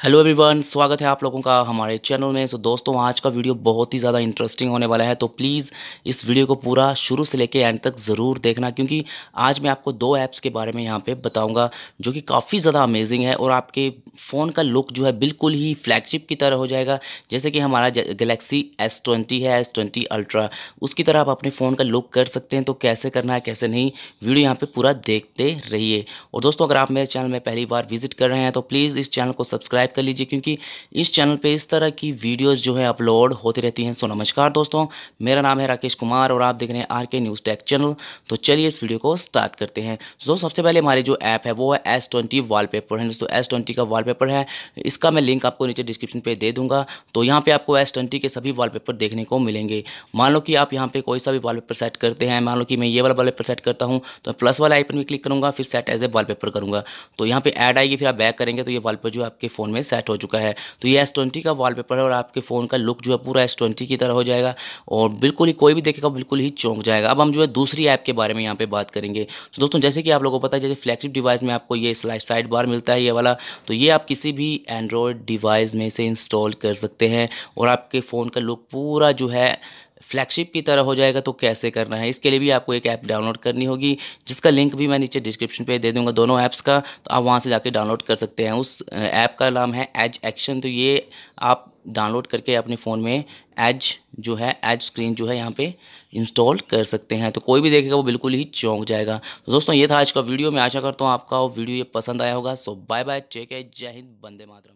Hello everyone स्वागत है आप लोगों का हमारे चैनल में। सो so, दोस्तों आज का वीडियो बहुत ही ज़्यादा इंटरेस्टिंग होने वाला है तो प्लीज़ इस वीडियो को पूरा शुरू से लेकर एंड तक ज़रूर देखना क्योंकि आज मैं आपको दो ऐप्स के बारे में यहाँ पे बताऊँगा जो कि काफ़ी ज़्यादा अमेजिंग है और आपके फ़ोन का लुक जो है बिल्कुल ही फ्लैगशिप की तरह हो जाएगा जैसे कि हमारा गलेक्सी एस है एस अल्ट्रा उसकी तरह आप अपने फ़ोन का लुक कर सकते हैं तो कैसे करना है कैसे नहीं वीडियो यहाँ पर पूरा देखते रहिए। और दोस्तों अगर आप मेरे चैनल में पहली बार विज़िट कर रहे हैं तो प्लीज़ इस चैनल को सब्सक्राइब सब्सक्राइब कर लीजिए, क्योंकि इस चैनल पे इस तरह की वीडियोस जो है अपलोड होती रहती हैं। सो नमस्कार दोस्तों, मेरा नाम है राकेश कुमार और आप देख रहे हैं आर के न्यूज़ टेक चैनल तो चलिए इस वीडियो को स्टार्ट करते हैं। दोस्तों सबसे पहले हमारी जो ऐप है, वो है एस ट्वेंटी है। दोस्तों एस का वालपेपर है। इसका मैं लिंक आपको नीचे डिस्क्रिप्शन पर दे दूँगा। तो यहाँ पर आपको एस के सभी वालपेपर देखने को मिलेंगे। मान लो कि आप यहाँ पर कोई सा भी वालपेपर सेट करते हैं, मान लो कि मैं ये वाला वालपेपर सेट करता हूँ तो प्लस वाला आइकन भी क्लिक करूँगा, फिर सेट एज ए वालपेपर करूँगा। तो यहाँ पे ऐड आएगी, फिर आप बैक करेंगे तो ये वालपेपर जो आपके फ़ोन में सेट हो चुका है। तो ये एस ट्वेंटी का वॉलपेपर है और आपके फ़ोन का लुक जो है पूरा एस ट्वेंटी की तरह हो जाएगा और बिल्कुल ही कोई भी देखेगा, बिल्कुल ही चौंक जाएगा। अब हम जो है दूसरी ऐप के बारे में यहाँ पे बात करेंगे। तो दोस्तों, जैसे कि आप लोगों को पता है, जैसे फ्लैगशिप डिवाइस में आपको ये साइड बार मिलता है ये वाला तो ये आप किसी भी एंड्रॉयड डिवाइस में से इंस्टॉल कर सकते हैं और आपके फ़ोन का लुक पूरा जो है फ्लैगशिप की तरह हो जाएगा तो कैसे करना है? इसके लिए भी आपको एक ऐप डाउनलोड करनी होगी, जिसका लिंक भी मैं नीचे डिस्क्रिप्शन पे दे दूँगा, दोनों ऐप्स का तो आप वहाँ से जाके डाउनलोड कर सकते हैं। उस ऐप का नाम है एज एक्शन तो ये आप डाउनलोड करके अपने फ़ोन में एज जो है एज स्क्रीन जो है यहाँ पे इंस्टॉल कर सकते हैं। तो कोई भी देखेगा, वो बिल्कुल ही चौंक जाएगा। तो दोस्तों, ये था आज का वीडियो, मैं आशा करता हूँ आपका वीडियो ये पसंद आया होगा। सो बाय बाय टेक जय हिंद बंदे मातरम।